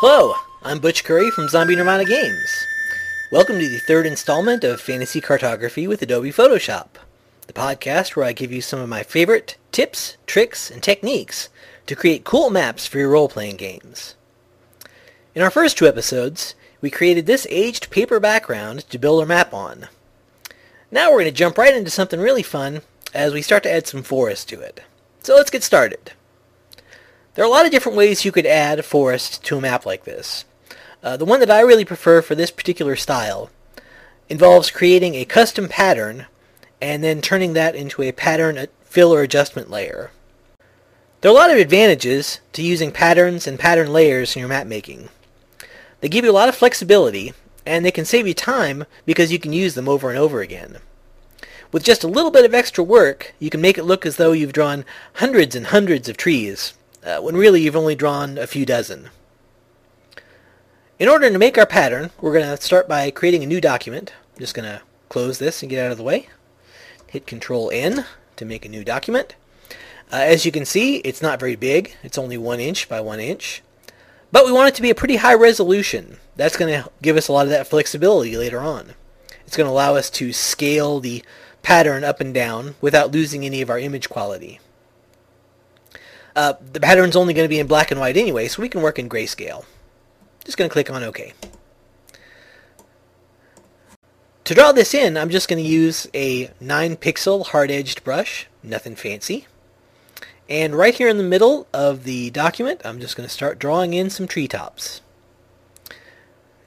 Hello, I'm Butch Curry from Zombie Nirvana Games. Welcome to the third installment of Fantasy Cartography with Adobe Photoshop, the podcast where I give you some of my favorite tips, tricks, and techniques to create cool maps for your role-playing games. In our first two episodes, we created this aged paper background to build our map on. Now we're going to jump right into something really fun as we start to add some forest to it. So let's get started. There are a lot of different ways you could add forest to a map like this. Uh, the one that I really prefer for this particular style involves creating a custom pattern and then turning that into a pattern fill or adjustment layer. There are a lot of advantages to using patterns and pattern layers in your map making. They give you a lot of flexibility, and they can save you time because you can use them over and over again. With just a little bit of extra work, you can make it look as though you've drawn hundreds and hundreds of trees, uh, when really you've only drawn a few dozen. In order to make our pattern, we're going to start by creating a new document. I'm just going to close this and get out of the way. Hit Control N to make a new document. Uh, as you can see, it's not very big. It's only one inch by one inch. But we want it to be a pretty high resolution. That's going to give us a lot of that flexibility later on. It's going to allow us to scale the pattern up and down without losing any of our image quality. Uh, the pattern's only going to be in black and white anyway, so we can work in grayscale. Just going to click on OK. To draw this in, I'm just going to use a 9 pixel hard-edged brush, nothing fancy. And right here in the middle of the document, I'm just going to start drawing in some treetops.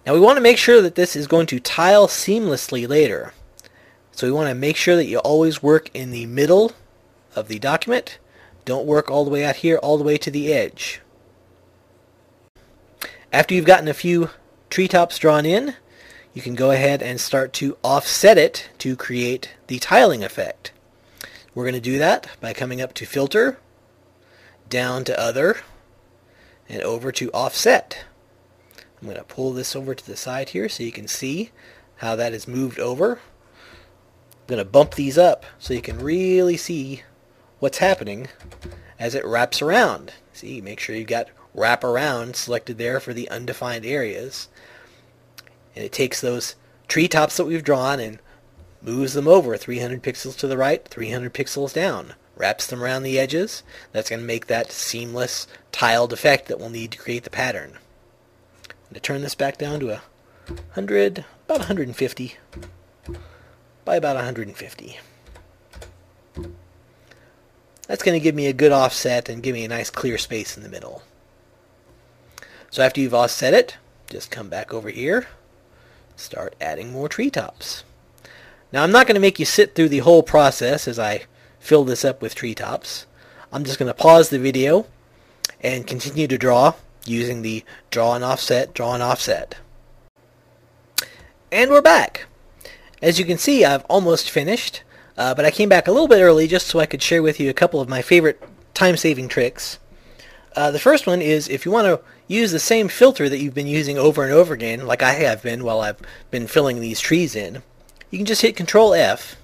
Now we want to make sure that this is going to tile seamlessly later. So we want to make sure that you always work in the middle of the document don't work all the way out here, all the way to the edge. After you've gotten a few treetops drawn in, you can go ahead and start to offset it to create the tiling effect. We're going to do that by coming up to Filter, down to Other, and over to Offset. I'm going to pull this over to the side here so you can see how that is moved over. I'm going to bump these up so you can really see what's happening as it wraps around. See, make sure you've got wrap around selected there for the undefined areas. And it takes those treetops that we've drawn and moves them over 300 pixels to the right, 300 pixels down. Wraps them around the edges. That's going to make that seamless tiled effect that we'll need to create the pattern. I'm going to turn this back down to a 100, about 150 by about 150. That's going to give me a good offset and give me a nice clear space in the middle. So after you've offset it, just come back over here, start adding more treetops. Now I'm not going to make you sit through the whole process as I fill this up with treetops. I'm just going to pause the video and continue to draw using the draw and offset, draw and offset. And we're back. As you can see, I've almost finished. Uh, but I came back a little bit early just so I could share with you a couple of my favorite time-saving tricks. Uh, the first one is if you want to use the same filter that you've been using over and over again, like I have been while I've been filling these trees in, you can just hit Control F.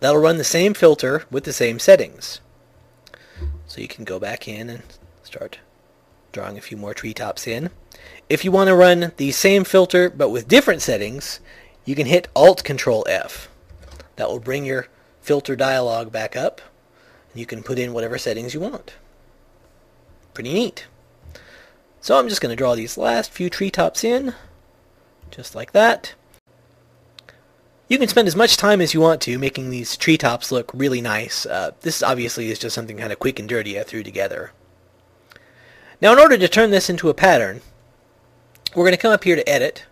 That'll run the same filter with the same settings. So you can go back in and start drawing a few more treetops in. If you want to run the same filter but with different settings, you can hit Alt Control F. That will bring your filter dialog back up. And you can put in whatever settings you want. Pretty neat. So I'm just going to draw these last few treetops in, just like that. You can spend as much time as you want to making these treetops look really nice. Uh, this obviously is just something kind of quick and dirty I threw together. Now in order to turn this into a pattern, we're going to come up here to Edit,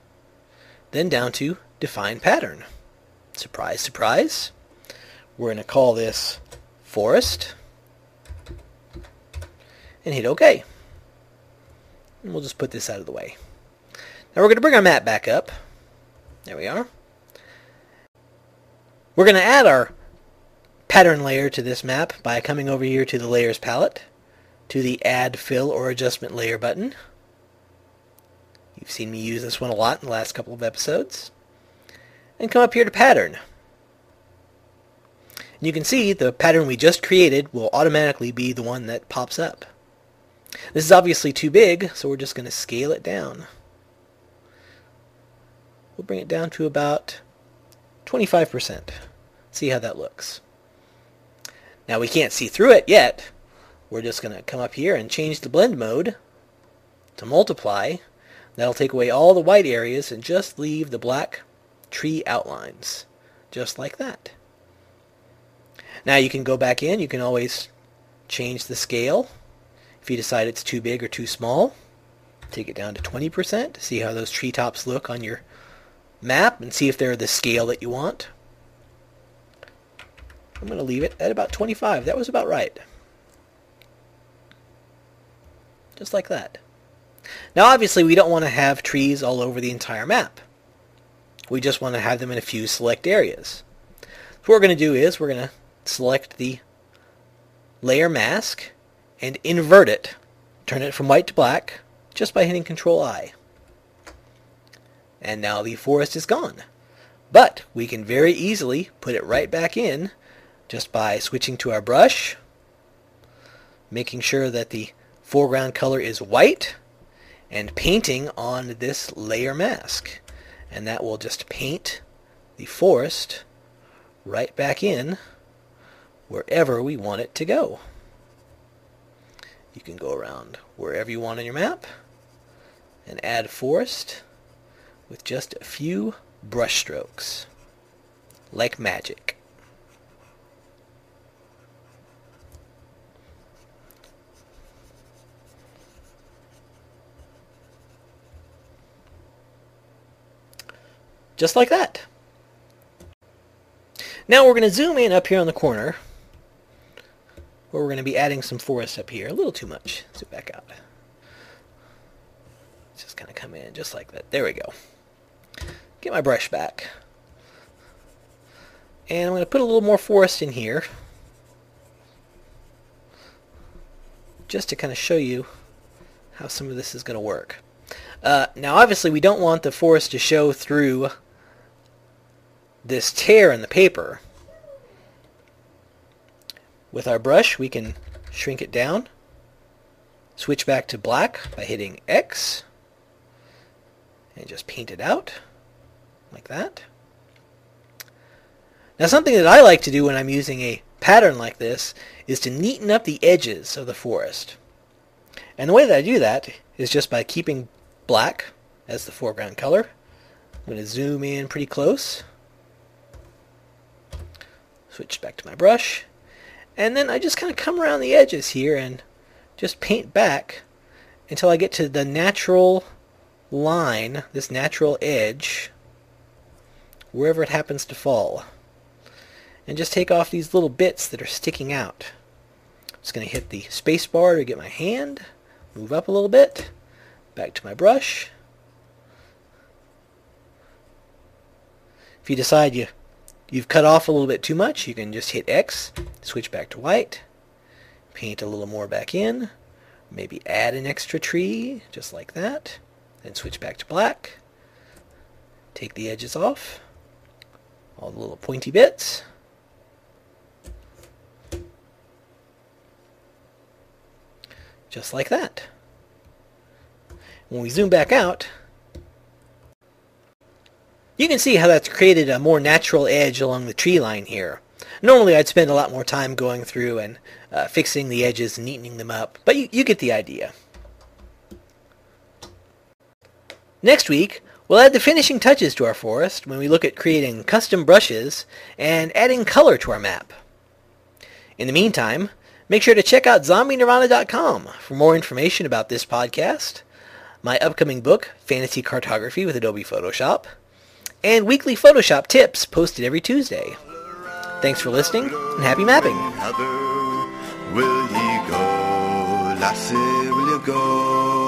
then down to Define Pattern. Surprise, surprise. We're going to call this forest and hit OK. And we'll just put this out of the way. Now we're going to bring our map back up. There we are. We're going to add our pattern layer to this map by coming over here to the Layers palette, to the Add Fill or Adjustment Layer button. You've seen me use this one a lot in the last couple of episodes and come up here to pattern. And you can see the pattern we just created will automatically be the one that pops up. This is obviously too big, so we're just going to scale it down. We'll bring it down to about 25%. See how that looks. Now we can't see through it yet. We're just going to come up here and change the blend mode to multiply. That'll take away all the white areas and just leave the black tree outlines. Just like that. Now you can go back in. You can always change the scale. If you decide it's too big or too small, take it down to 20%. See how those treetops look on your map and see if they're the scale that you want. I'm going to leave it at about 25. That was about right. Just like that. Now obviously we don't want to have trees all over the entire map. We just want to have them in a few select areas. So what we're going to do is we're going to select the layer mask and invert it. Turn it from white to black just by hitting Control I. And now the forest is gone. But we can very easily put it right back in just by switching to our brush, making sure that the foreground color is white, and painting on this layer mask. And that will just paint the forest right back in wherever we want it to go. You can go around wherever you want on your map and add forest with just a few brush strokes, like magic. Just like that. Now we're going to zoom in up here on the corner where we're going to be adding some forest up here. A little too much. Zoom back out. Just kind of come in just like that. There we go. Get my brush back. And I'm going to put a little more forest in here. Just to kind of show you how some of this is going to work. Uh, now obviously we don't want the forest to show through this tear in the paper. With our brush, we can shrink it down, switch back to black by hitting X, and just paint it out like that. Now something that I like to do when I'm using a pattern like this is to neaten up the edges of the forest. And the way that I do that is just by keeping black as the foreground color. I'm going to zoom in pretty close. Switch back to my brush. And then I just kind of come around the edges here and just paint back until I get to the natural line, this natural edge, wherever it happens to fall. And just take off these little bits that are sticking out. I'm just going to hit the space bar to get my hand, move up a little bit, back to my brush. If you decide you you've cut off a little bit too much, you can just hit X, switch back to white, paint a little more back in, maybe add an extra tree, just like that, then switch back to black, take the edges off, all the little pointy bits, just like that. When we zoom back out, you can see how that's created a more natural edge along the tree line here. Normally I'd spend a lot more time going through and uh, fixing the edges and neatening them up, but you, you get the idea. Next week, we'll add the finishing touches to our forest when we look at creating custom brushes and adding color to our map. In the meantime, make sure to check out zombienirvana.com for more information about this podcast, my upcoming book, Fantasy Cartography with Adobe Photoshop, and weekly Photoshop tips posted every Tuesday. Thanks for listening, and happy mapping! Will go, lassie, will go?